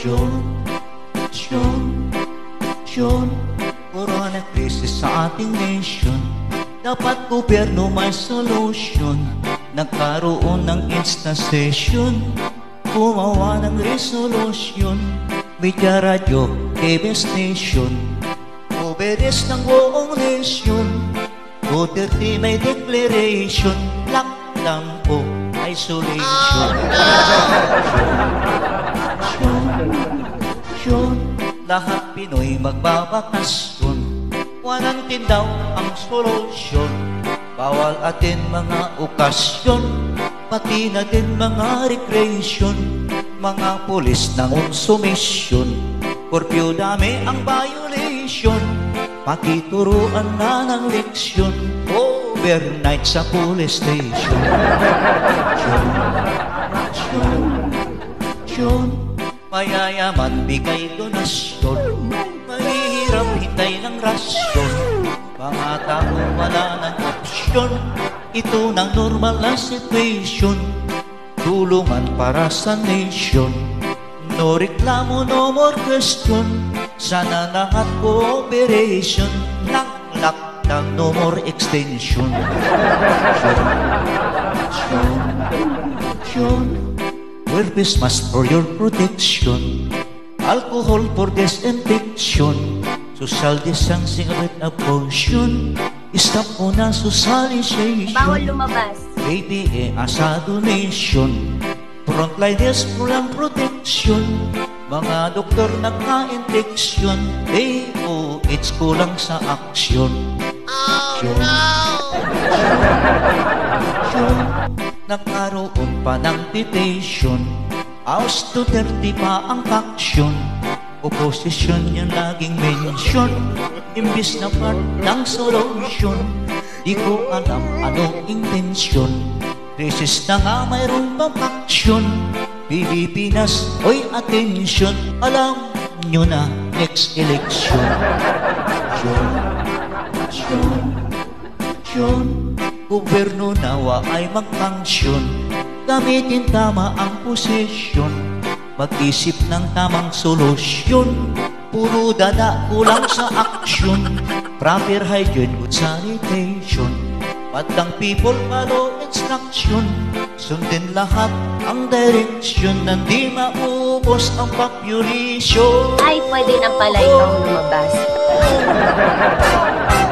John, John, John Corona crisis sa ating nation. Dapat gobyerno may solution. Nagkaroon ng instant session. Gumawa ng resolution. Media radio, TV station. Obedes ng buong nation. Duterte may declaration. Lockdown po, isolation. Oh, no! John, John, Syon, lahat Pinoy magbabakasyon. Walang tindaw ang solusyon. Bawal atin mga okasyon Pati na din mga recreation. Mga pulis ng konsumisyon Curfew dami ang violation. Pakituruan na ng leksyon Overnight sa police station Mayayaman bigay donasyon Mahirap hintay ng rasyon. Mga tao wala ng opsyon. Ito ng normal na situation. Tulungan para sa nation. No reklamo, no more question. Sana lahat cooperation. Lock, lockdown, no more extension. Syon, syon, Wear face mask for your protection. Alcohol for disinfection. Social distancing with abortion Stop mo na socialization Bawal lumabas. ABA asa donation. Frontliners walang protection. Mga doktor nagka-infection. DOH kulang sa aksyon. Oh no! Nagkaroon pa ng detention House to 30 pa ang faction Opposition yung laging mention. Imbis na part ng solution Di ko alam anong intensyon. Resist na nga mayroon pang action Pilipinas, oy attention Alam nyo na next election. Syon, syon, syon Gobyerno nawa ay mag-function Gamitin tama ang posisyon. Mag-isip ng tamang solusyon. Puro dada kulang sa aksyon. Proper hygiene, good sanitation. Padang people follow instruction. Sundin lahat ang direction Nandi maubos ang population Ay, pwede na pala ikaw lumabas.